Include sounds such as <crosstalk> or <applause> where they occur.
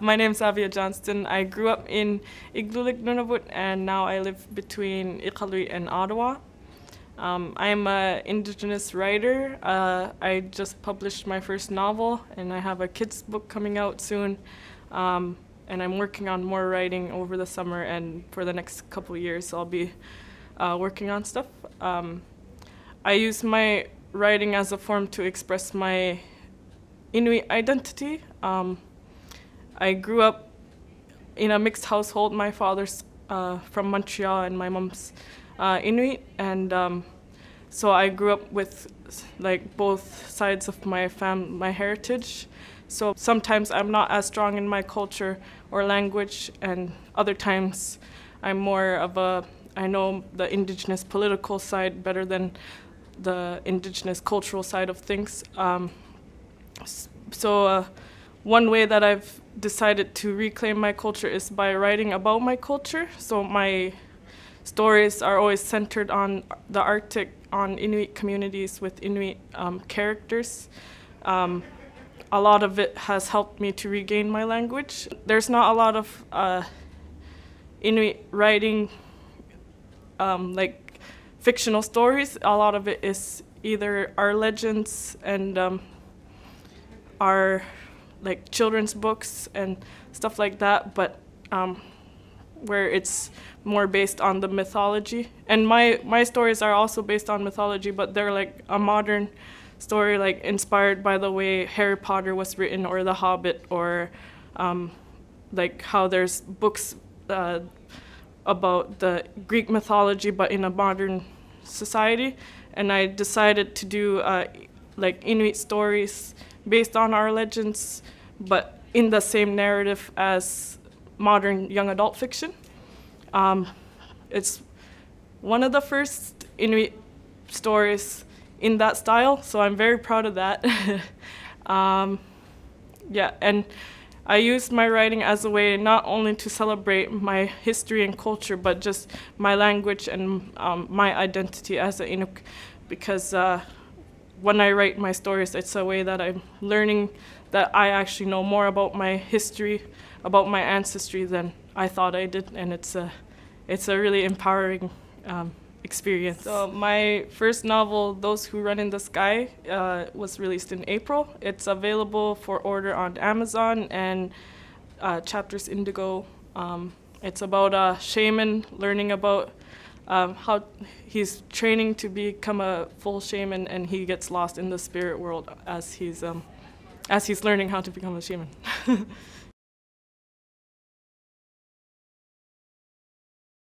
My name is Aviaq Johnston. I grew up in Igloolik, Nunavut, and now I live between Iqaluit and Ottawa. Um, I'm an Indigenous writer. Uh, I just published my first novel, and I have a kids' book coming out soon. Um, and I'm working on more writing over the summer, and for the next couple years, I'll be uh, working on stuff. Um, I use my writing as a form to express my Inuit identity. I grew up in a mixed household. My father's uh, from Montreal and my mom's uh, Inuit, and um, so I grew up with like both sides of my fam, my heritage. So sometimes I'm not as strong in my culture or language, and other times I'm more of a I know the indigenous political side better than the indigenous cultural side of things. Um, so. Uh, one way that I've decided to reclaim my culture is by writing about my culture. So my stories are always centered on the Arctic, on Inuit communities with Inuit um, characters. Um, a lot of it has helped me to regain my language. There's not a lot of uh, Inuit writing, um, like fictional stories. A lot of it is either our legends and um, our like children's books and stuff like that, but um, where it's more based on the mythology. And my my stories are also based on mythology, but they're like a modern story, like inspired by the way Harry Potter was written, or The Hobbit, or um, like how there's books uh, about the Greek mythology, but in a modern society. And I decided to do uh, like Inuit stories based on our legends, but in the same narrative as modern young adult fiction. Um, it's one of the first Inuit stories in that style, so I'm very proud of that. <laughs> um, yeah, and I used my writing as a way not only to celebrate my history and culture, but just my language and um, my identity as an Inuk, because uh, when I write my stories, it's a way that I'm learning that I actually know more about my history, about my ancestry than I thought I did, and it's a, it's a really empowering um, experience. So my first novel, Those Who Run in the Sky, uh, was released in April. It's available for order on Amazon and uh, Chapters Indigo. Um, it's about a shaman learning about um, how he's training to become a full shaman and he gets lost in the spirit world as he's um, as he's learning how to become a shaman. <laughs>